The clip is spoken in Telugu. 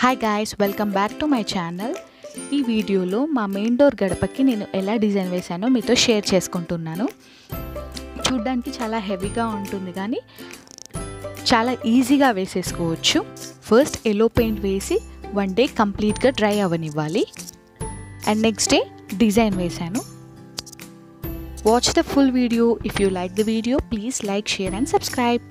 Hi guys welcome back to my channel ఈ వీడియోలో మా మెయిన్ డోర్ గడపకి నేను ఎలా డిజైన్ వేశానో మీతో షేర్ చేసుకుంటున్నాను. చూడ్డానికి చాలా హెవీగా ఉంటుంది కానీ చాలా ఈజీగా వేసేసుకోవచ్చు. ఫస్ట్ ఎల్లో పెయింట్ వేసి వన్ డే కంప్లీట్గా డ్రై అవ్వనివ్వాలి అండ్ నెక్స్ట్ డే డిజైన్ వేశాను. Watch the full video if you like the video please like share and subscribe